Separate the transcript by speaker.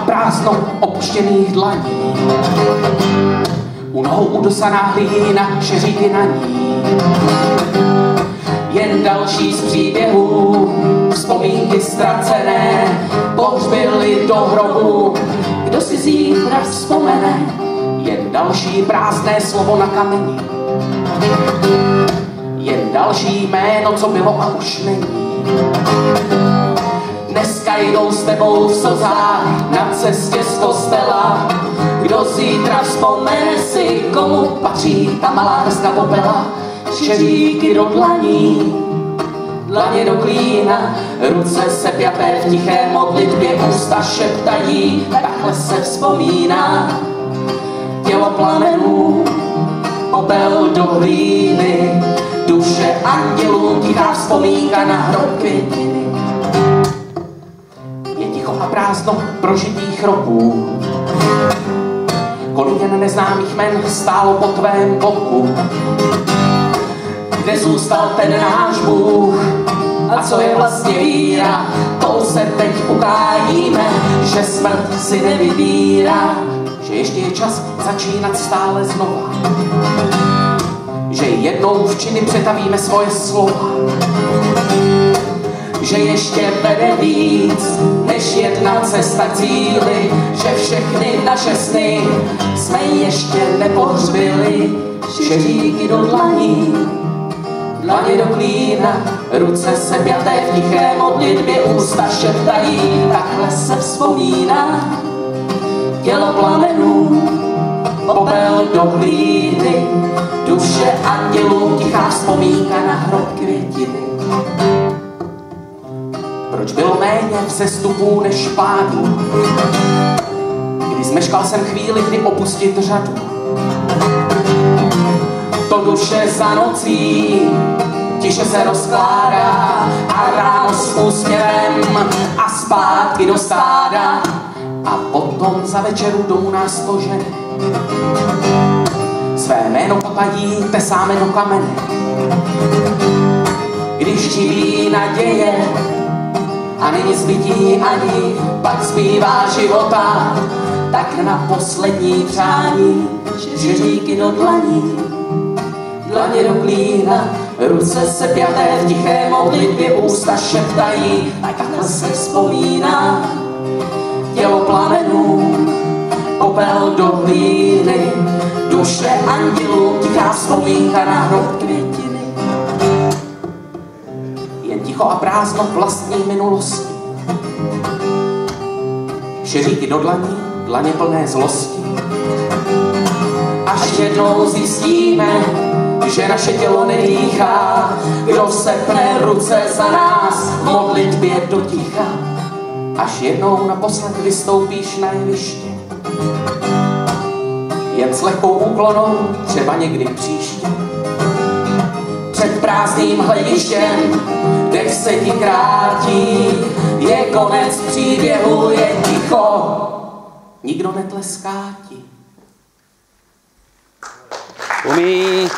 Speaker 1: prázdno opuštěných dlaní. U nohou udosaná hlína, šeříky na ní. Jen další z příběhů, vzpomínky ztracené, pohřbili do hrobu, kdo si zítra vzpomene, jen další prázdné slovo na kameni. Jen další jméno, co bylo a už není. Tebou v slzách na cestě z kostela. Kdo zítra vzpomene si, komu patří ta malá hrska popela. Šeříky do dlaní, dlaně do klína, ruce se pjaté v tiché modlitbě, ústa šeptají, takhle se vzpomíná. Tělo plamenů, popel do hlíny, duše andělů, tichá vzpomínka na hrob prázdno prožitých roků. Kolik jen neznámých men stálo po tvém boku. Kde zůstal ten náš Bůh? A co je vlastně víra? To se teď ukájíme, že smrt si nevybírá, že ještě je čas začínat stále znova že jednou v činy přetavíme svoje slova. Že ještě vede víc, než jedna cesta k cíli, že všechny naše sny jsme ještě nepohřbili, že díky do dlaní, dlaně do klína, ruce se pjaté v tiché modlitbě, ústa šeptají, takhle se vzpomíná. Tělo plamenů, popel do hlíny, duše andělů, tichá vzpomínka na hrob Proč bylo méně vzestupů než pádů? Kdy zmeškal jsem chvíli, kdy opustit řadu. To duše za nocí tiše se rozkládá a ráno s úsměvem a zpátky do stáda a potom za večeru domů nás to žene. Své jméno popadí tesáme do kamene. Když živí naděje a není zbytí ani, pak zbývá života, tak na poslední přání, že říky do dlaní, dlaně do klína, ruce se pjaté v tiché modlitbě ústa šeptají, takhle se vzpomíná. Tělo plamenů, popel do hlíny, duše andělů, tichá vzpomínka na hrob květiny. Ticho a prázdno vlastní minulosti. Šeříky do dlaní, dlaně plné zlosti. Až jednou zjistíme, že naše tělo nedýchá, kdo se pne ruce za nás modlitbě do ticha. Až jednou naposled vystoupíš na jeviště, jen s lehkou úklonou, třeba někdy příště. Před prázdným hledištěm, dech se ti krátí, je konec příběhu, je ticho, nikdo netleská ti.
Speaker 2: Umí.